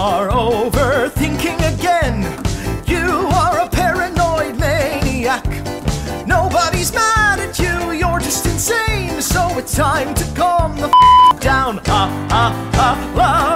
are overthinking again. You are a paranoid maniac. Nobody's mad at you, you're just insane. So it's time to calm the f- down. Ha ha ha.